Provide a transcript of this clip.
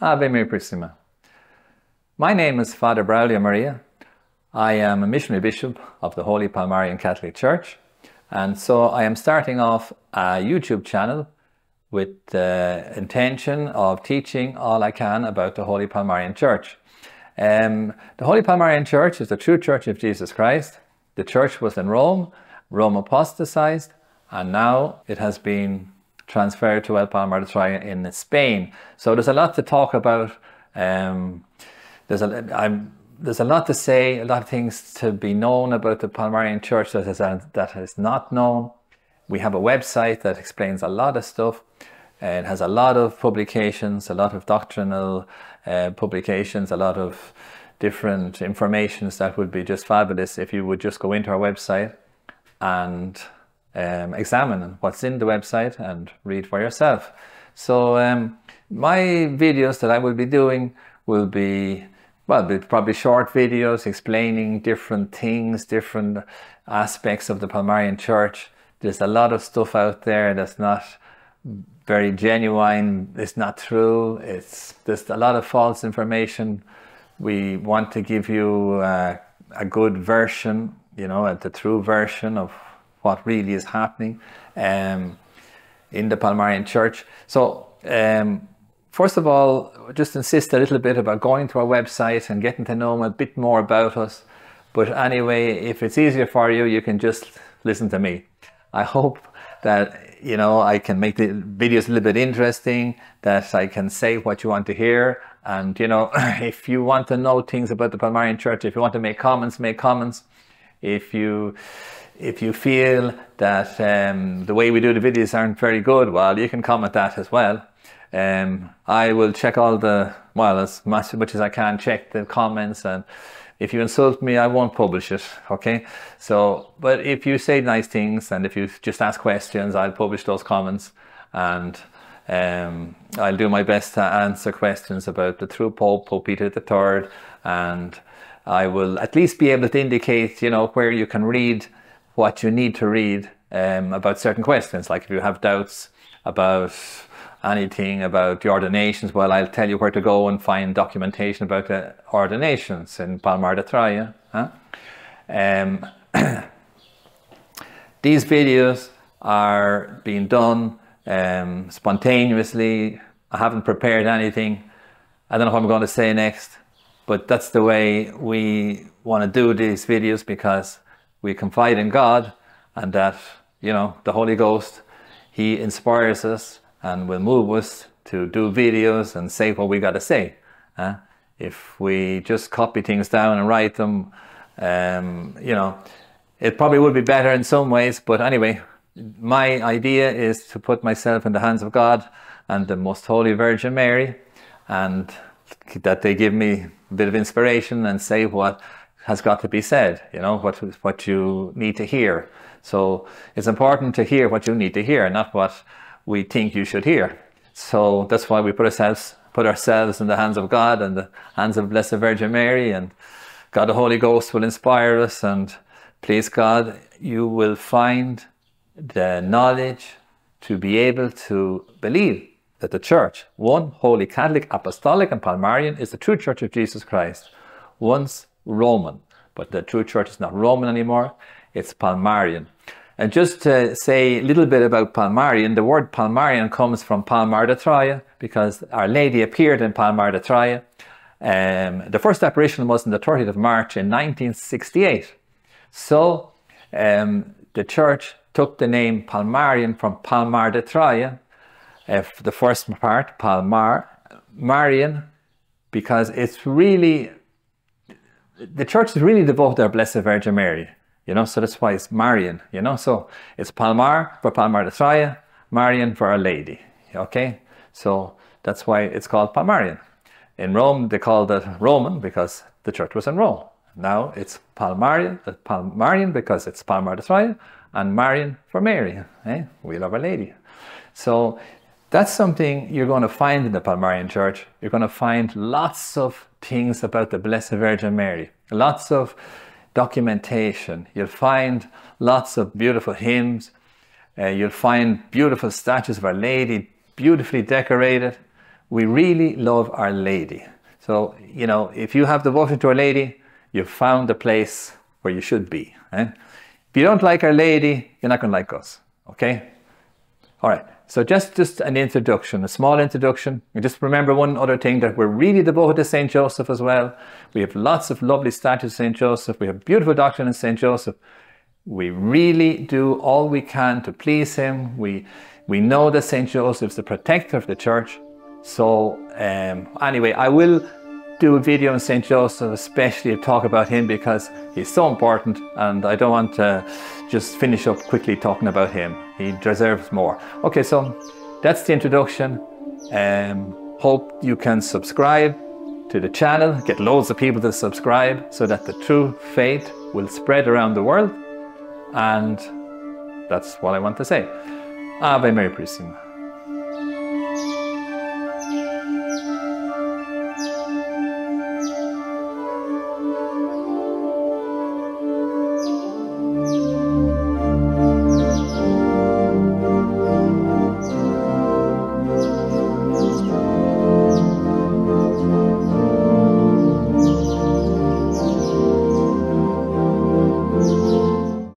Ave Maria Purissima. My name is Father Braulio Maria. I am a missionary bishop of the Holy Palmarian Catholic Church. And so I am starting off a YouTube channel with the intention of teaching all I can about the Holy Palmarian Church. Um, the Holy Palmarian Church is the true Church of Jesus Christ. The church was in Rome, Rome apostatized, and now it has been transferred to El Palmar de Troya in Spain. So there's a lot to talk about. Um, there's a I'm, there's a lot to say, a lot of things to be known about the Palmarian Church that is that is not known. We have a website that explains a lot of stuff. It has a lot of publications, a lot of doctrinal uh, publications, a lot of different informations that would be just fabulous if you would just go into our website and um, examine what's in the website and read for yourself. So um, my videos that I will be doing will be, well, probably short videos explaining different things, different aspects of the Palmarian Church. There's a lot of stuff out there that's not very genuine, it's not true, it's there's a lot of false information. We want to give you uh, a good version, you know, the true version of what really is happening um, in the Palmarian Church. So, um, first of all, just insist a little bit about going to our website and getting to know a bit more about us. But anyway, if it's easier for you, you can just listen to me. I hope that you know I can make the videos a little bit interesting, that I can say what you want to hear, and you know if you want to know things about the Palmarian Church, if you want to make comments, make comments. If you if you feel that um, the way we do the videos aren't very good, well, you can comment that as well. Um, I will check all the, well, as much, much as I can, check the comments and if you insult me, I won't publish it, okay? So, but if you say nice things and if you just ask questions, I'll publish those comments and um, I'll do my best to answer questions about the true Pope, Pope Peter III, and I will at least be able to indicate, you know, where you can read what you need to read um, about certain questions. Like if you have doubts about anything about the ordinations, well, I'll tell you where to go and find documentation about the ordinations in Palmar de Troya. Huh? Um, these videos are being done um, spontaneously. I haven't prepared anything. I don't know what I'm going to say next, but that's the way we want to do these videos because we confide in God and that, you know, the Holy Ghost, He inspires us and will move us to do videos and say what we got to say. Uh, if we just copy things down and write them, um, you know, it probably would be better in some ways. But anyway, my idea is to put myself in the hands of God and the Most Holy Virgin Mary and that they give me a bit of inspiration and say what has got to be said, you know, what, what you need to hear. So it's important to hear what you need to hear, not what we think you should hear. So that's why we put ourselves, put ourselves in the hands of God and the hands of Blessed Virgin Mary and God the Holy Ghost will inspire us and please God, you will find the knowledge to be able to believe that the Church, one holy Catholic, Apostolic and Palmarian, is the true Church of Jesus Christ, once Roman. But the true church is not Roman anymore, it's Palmarian. And just to say a little bit about Palmarian, the word Palmarian comes from Palmar de Troya because Our Lady appeared in Palmar de Troya. Um, the first apparition was on the 30th of March in 1968. So um, the church took the name Palmarian from Palmar de Troya, uh, the first part, Palmar, Marian, because it's really the church is really devoted to our Blessed Virgin Mary, you know, so that's why it's Marian, you know, so it's Palmar for Palmar de Troya, Marian for Our Lady, okay? So that's why it's called Palmarian. In Rome, they called it Roman because the church was in Rome. Now it's Palmarian, uh, Palmarian because it's Palmar de Troya, and Marian for Mary, eh? We love Our Lady. So that's something you're going to find in the Palmarian Church. You're going to find lots of things about the Blessed Virgin Mary. Lots of documentation. You'll find lots of beautiful hymns. Uh, you'll find beautiful statues of Our Lady, beautifully decorated. we really love Our Lady. So, you know, if you have devotion to Our Lady, you've found the place where you should be. Eh? If you don't like Our Lady, you're not going to like us. Okay? All right. So just, just an introduction, a small introduction. And just remember one other thing that we're really devoted to St. Joseph as well. We have lots of lovely statues of St. Joseph. We have beautiful doctrine in St. Joseph. We really do all we can to please him. We, we know that St. Joseph's the protector of the church. So um, anyway, I will do a video on St. Joseph, especially to talk about him because he's so important and I don't want to just finish up quickly talking about him. He deserves more. Okay, so that's the introduction. Um, hope you can subscribe to the channel, get loads of people to subscribe so that the true faith will spread around the world. And that's what I want to say. Ave Maria Purissima.